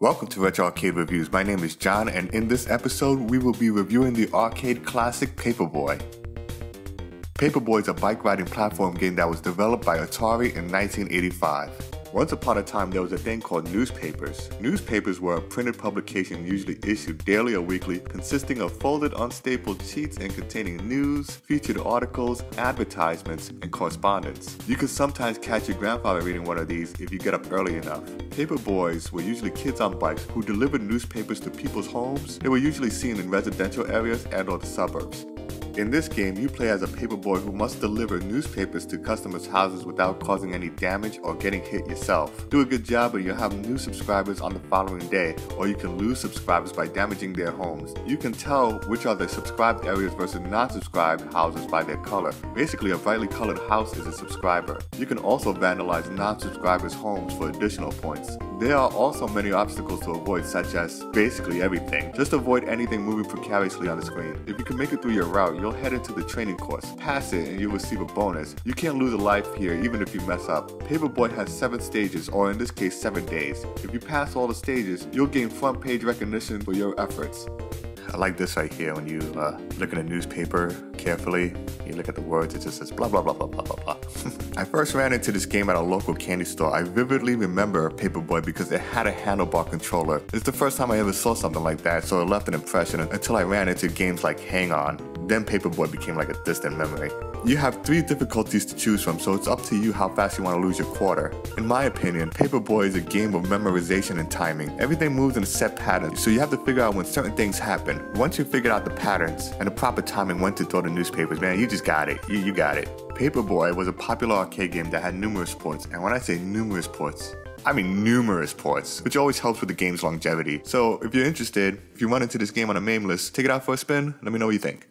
Welcome to Retro Arcade Reviews. My name is John, and in this episode, we will be reviewing the arcade classic Paperboy. Paperboy is a bike riding platform game that was developed by Atari in 1985. Once upon a time, there was a thing called newspapers. Newspapers were a printed publication usually issued daily or weekly, consisting of folded, unstapled sheets and containing news, featured articles, advertisements, and correspondence. You could sometimes catch your grandfather reading one of these if you get up early enough. Paper boys were usually kids on bikes who delivered newspapers to people's homes. They were usually seen in residential areas and or the suburbs. In this game, you play as a paperboy who must deliver newspapers to customers' houses without causing any damage or getting hit yourself. Do a good job and you'll have new subscribers on the following day, or you can lose subscribers by damaging their homes. You can tell which are the subscribed areas versus non-subscribed houses by their color. Basically, a brightly colored house is a subscriber. You can also vandalize non-subscribers' homes for additional points. There are also many obstacles to avoid, such as basically everything. Just avoid anything moving precariously on the screen. If you can make it through your route, you'll head into the training course. Pass it and you'll receive a bonus. You can't lose a life here even if you mess up. Paperboy has 7 stages, or in this case 7 days. If you pass all the stages, you'll gain front page recognition for your efforts. I like this right here when you uh, look at a newspaper carefully, you look at the words, it just says blah blah blah blah blah blah blah. I first ran into this game at a local candy store. I vividly remember Paperboy because it had a handlebar controller. It's the first time I ever saw something like that, so it left an impression until I ran into games like Hang On. Then Paperboy became like a distant memory. You have three difficulties to choose from, so it's up to you how fast you want to lose your quarter. In my opinion, Paperboy is a game of memorization and timing. Everything moves in a set pattern, so you have to figure out when certain things happen. Once you figured out the patterns and the proper timing when to throw the newspapers, man, you just got it. You, you got it. Paperboy was a popular arcade game that had numerous ports, and when I say numerous ports, I mean numerous ports, which always helps with the game's longevity. So if you're interested, if you run into this game on a MAME list, take it out for a spin, let me know what you think.